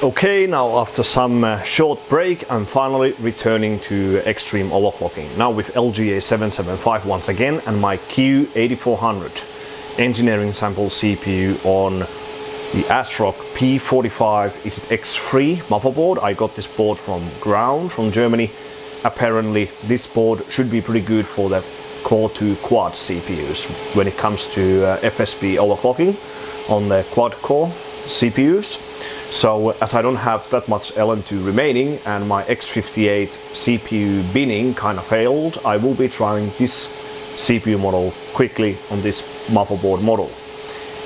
Okay, now after some uh, short break, I'm finally returning to extreme overclocking. Now with LGA 775 once again and my Q8400 engineering sample CPU on the ASRock P45 X3 motherboard. I got this board from Ground from Germany. Apparently this board should be pretty good for the Core 2 quad CPUs when it comes to uh, FSB overclocking on the quad core CPUs. So as I don't have that much LN2 remaining and my X58 CPU binning kind of failed, I will be trying this CPU model quickly on this motherboard model.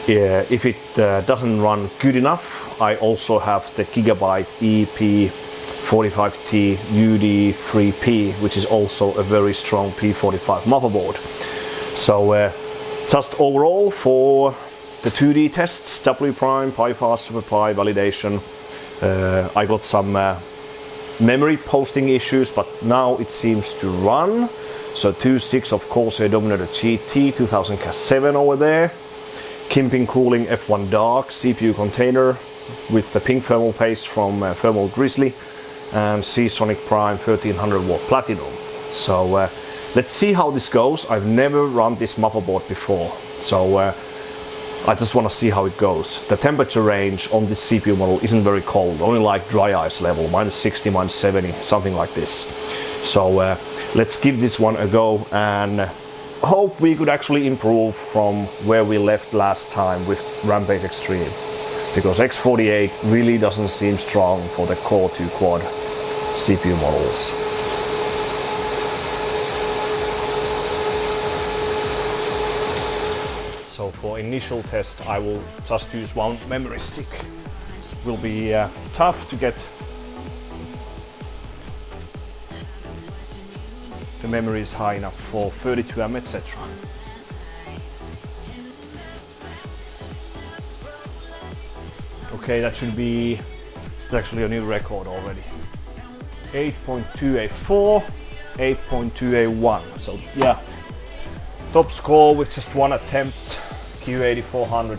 If it uh, doesn't run good enough, I also have the Gigabyte EP45T UD3P, which is also a very strong P45 motherboard. So uh, just overall for the 2D tests, W prime, Pi fast, Super Pi validation. Uh, I got some uh, memory posting issues, but now it seems to run. So two sticks of Corsair Dominator GT 2000 Cas7 over there. Kingpin Cooling F1 Dark CPU container with the pink thermal paste from uh, Thermal Grizzly and Seasonic Prime 1300 watt platinum. So uh, let's see how this goes. I've never run this motherboard before. So uh, I just want to see how it goes. The temperature range on this CPU model isn't very cold, only like dry ice level, minus 60, minus 70, something like this. So uh, let's give this one a go and hope we could actually improve from where we left last time with Rampage Extreme. Because X48 really doesn't seem strong for the Core 2 Quad CPU models. So for initial test I will just use one memory stick. Will be uh, tough to get the memory is high enough for 32M etc. Okay, that should be, it's actually a new record already. 8.284, 8.281. So yeah, top score with just one attempt Q8400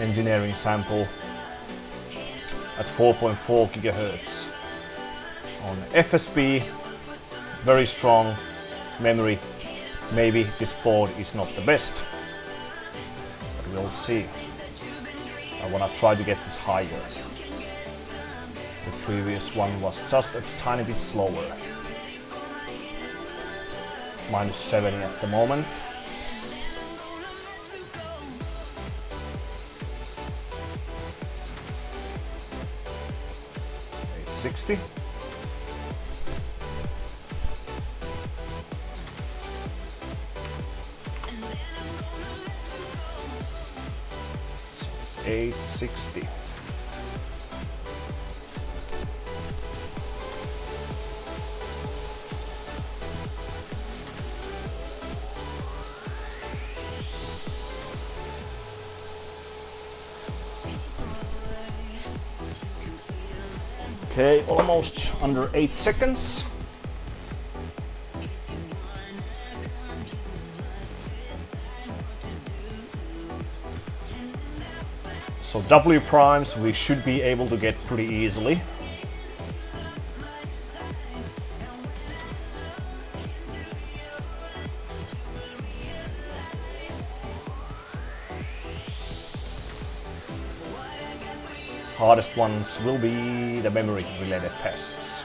engineering sample at 4.4 gigahertz on FSB very strong memory. Maybe this board is not the best but we'll see. I want to try to get this higher. The previous one was just a tiny bit slower. Minus 70 at the moment 60. Eight sixty. Okay, almost under 8 seconds. So W primes we should be able to get pretty easily. Hardest ones will be the memory related tests.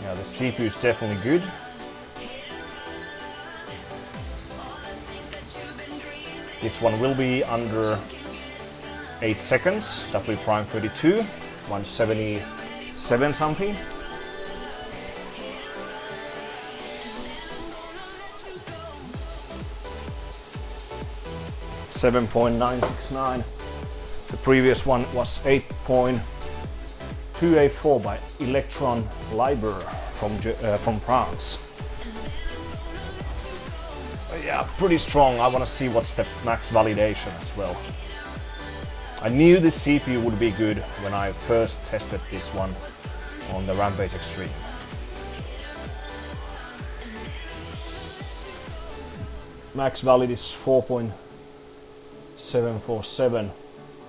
Yeah, the CPU is definitely good. This one will be under 8 seconds, W prime 32, 177 something. 7.969. The previous one was 8.284 by Electron Liber from, uh, from France. yeah, pretty strong. I want to see what's the max validation as well. I knew the CPU would be good when I first tested this one on the Rampage Extreme. Max valid is 4. 747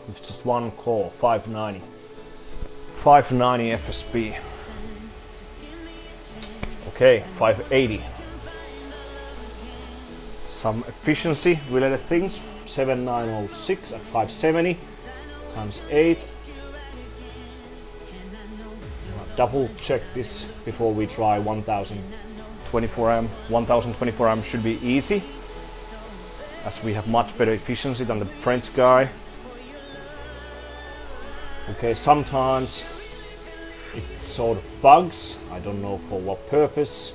with just one core, 590. 590 FSB. Okay, 580. Some efficiency related things. 7906 at 570 times 8. Double check this before we try 1024M. 1024 amp should be easy as we have much better efficiency than the French guy. Okay, sometimes it sort of bugs. I don't know for what purpose.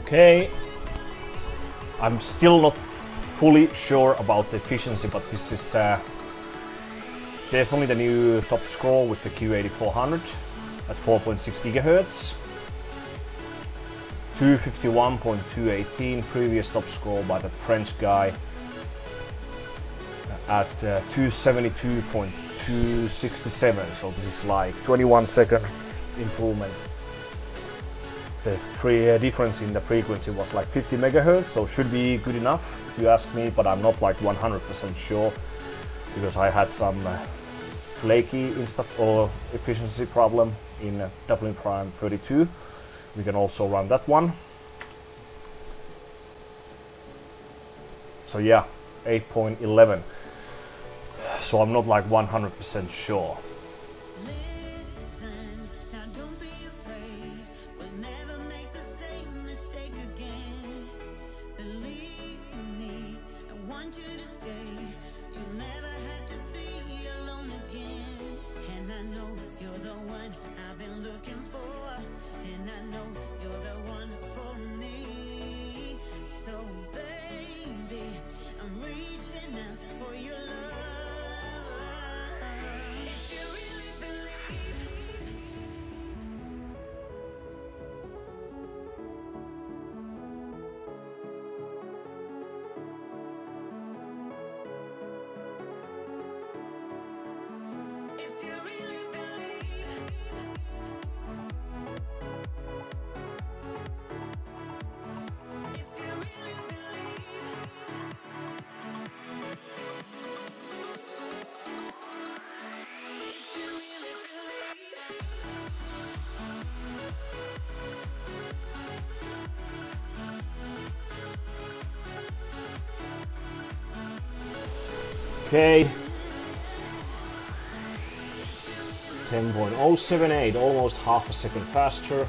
Okay, I'm still not fully sure about the efficiency, but this is uh, definitely the new top score with the Q8400 at 4.6 gigahertz. 251.218 previous top score by that French guy at uh, 272.267 so this is like 21 second. improvement the free uh, difference in the frequency was like 50 megahertz, so should be good enough if you ask me, but I'm not like 100% sure because I had some uh, flaky insta or efficiency problem in uh, W prime 32. We can also run that one. So yeah, 8.11. So I'm not like 100% sure. Okay. 10.078, almost half a second faster.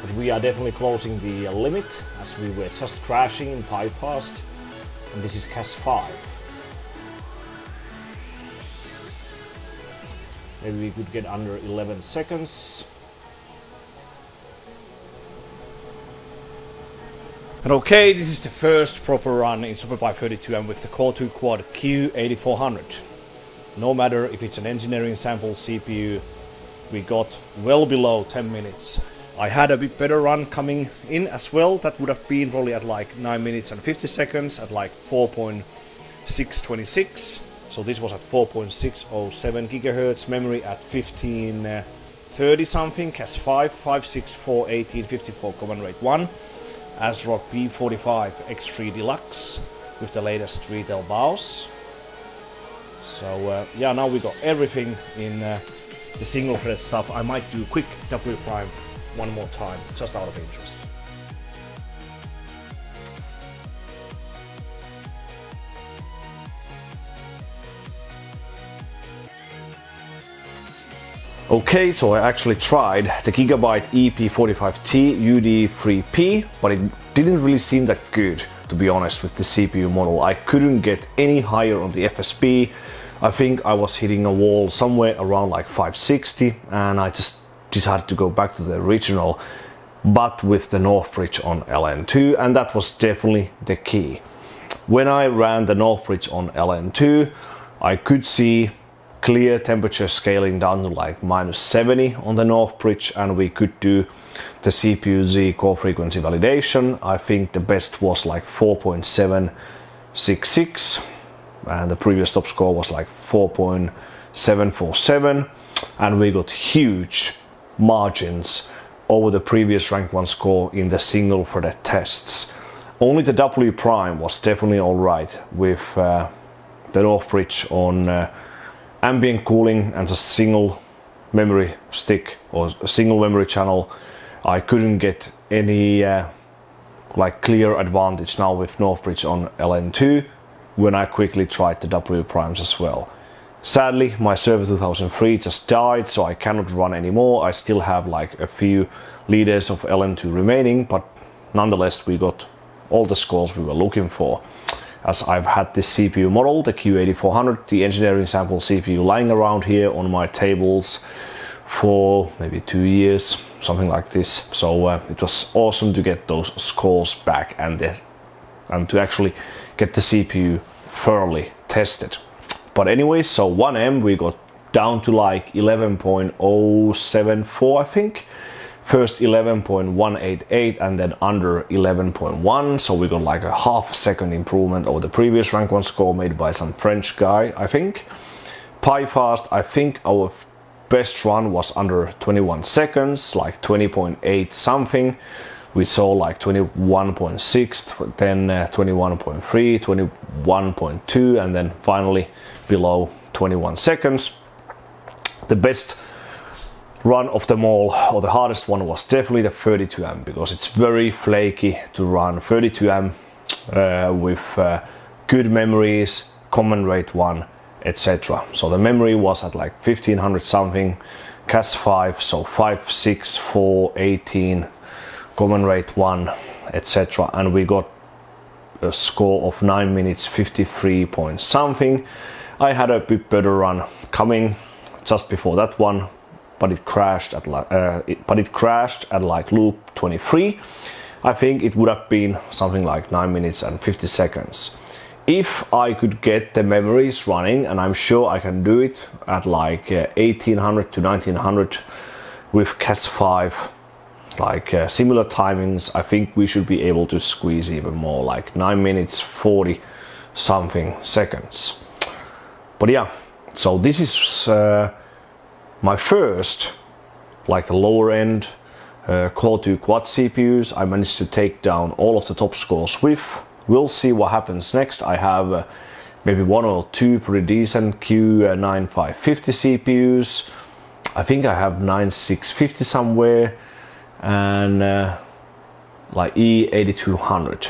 But we are definitely closing the limit as we were just crashing in PiFast. And this is CAS 5. Maybe we could get under 11 seconds. And okay, this is the first proper run in SuperPi 32 and with the Core 2 Quad Q8400. No matter if it's an engineering sample CPU, we got well below 10 minutes. I had a bit better run coming in as well, that would have been probably at like 9 minutes and 50 seconds at like 4.626. So this was at 4.607 gigahertz, memory at 1530 something, CAS 5, 564, 1854, command rate 1. ASRock P45 X3 Deluxe with the latest retail BIOS. So uh, yeah, now we got everything in uh, the single thread stuff. I might do quick W prime one more time, just out of interest. Okay, so I actually tried the Gigabyte EP45T UD3P, but it didn't really seem that good, to be honest, with the CPU model. I couldn't get any higher on the FSB. I think I was hitting a wall somewhere around like 560, and I just decided to go back to the original, but with the Northbridge on LN2, and that was definitely the key. When I ran the Northbridge on LN2, I could see clear temperature scaling down to like minus 70 on the North Bridge and we could do the CPU Z core frequency validation. I think the best was like 4.766 and the previous top score was like 4.747 and we got huge margins over the previous rank 1 score in the single threaded tests. Only the W prime was definitely alright with uh, the North Bridge on uh, ambient cooling and a single memory stick or a single memory channel. I couldn't get any uh, like clear advantage now with Northbridge on LN2 when I quickly tried the W primes as well. Sadly, my server 2003 just died, so I cannot run anymore. I still have like a few liters of LN2 remaining, but nonetheless, we got all the scores we were looking for. As I've had this CPU model, the Q8400, the engineering sample CPU lying around here on my tables for maybe two years, something like this. So uh, it was awesome to get those scores back and, the, and to actually get the CPU thoroughly tested. But anyway, so 1M we got down to like 11.074 I think. First 11.188 and then under 11.1 so we got like a half second improvement over the previous rank 1 score made by some French guy I think. PiFast I think our best run was under 21 seconds like 20.8 something. We saw like 21.6 then uh, 21.3 21.2 and then finally below 21 seconds. The best run of them all or the hardest one was definitely the 32m because it's very flaky to run 32m uh, with uh, good memories command rate 1 etc so the memory was at like 1500 something cas 5 so 5 6 4 18 command rate 1 etc and we got a score of 9 minutes 53 point something. I had a bit better run coming just before that one but it crashed at like uh, but it crashed at like loop 23 I think it would have been something like 9 minutes and 50 seconds. If I could get the memories running and I'm sure I can do it at like uh, 1800 to 1900 with CAS 5 like uh, similar timings I think we should be able to squeeze even more like 9 minutes 40 something seconds. But yeah so this is uh, my first like the lower end uh, Core 2 quad CPUs I managed to take down all of the top scores with. We'll see what happens next. I have uh, maybe one or two pretty decent Q9550 CPUs I think I have 9650 somewhere and uh, like E8200.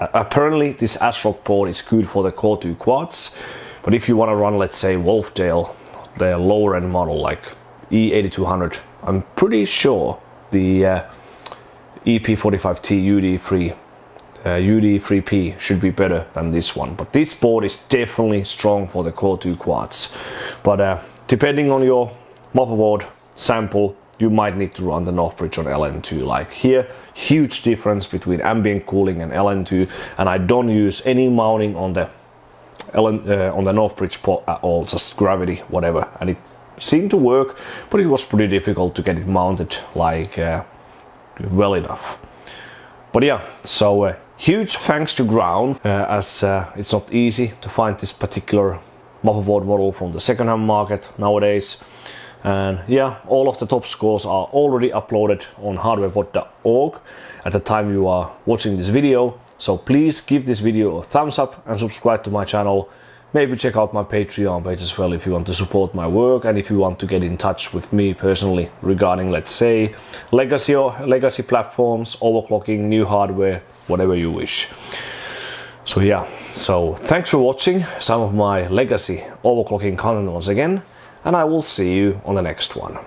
Uh, apparently this ASRock board is good for the Core 2 quads, but if you want to run let's say Wolfdale, the lower end model like E8200, I'm pretty sure the uh, EP45T UD3 uh, UD3P should be better than this one. But this board is definitely strong for the Core 2 quads. But uh, depending on your motherboard sample, you might need to run the North Bridge on LN2. Like here, huge difference between ambient cooling and LN2, and I don't use any mounting on the uh, on the North Bridge port at all, just gravity, whatever, and it seemed to work, but it was pretty difficult to get it mounted like uh, well enough. But yeah, so uh, huge thanks to Ground, uh, as uh, it's not easy to find this particular motherboard model from the second-hand market nowadays. And yeah all of the top scores are already uploaded on hardwarepod.org at the time you are watching this video so please give this video a thumbs up and subscribe to my channel. Maybe check out my patreon page as well if you want to support my work and if you want to get in touch with me personally regarding let's say legacy or legacy platforms overclocking new hardware whatever you wish. So yeah. So thanks for watching some of my legacy overclocking content once again and I will see you on the next one.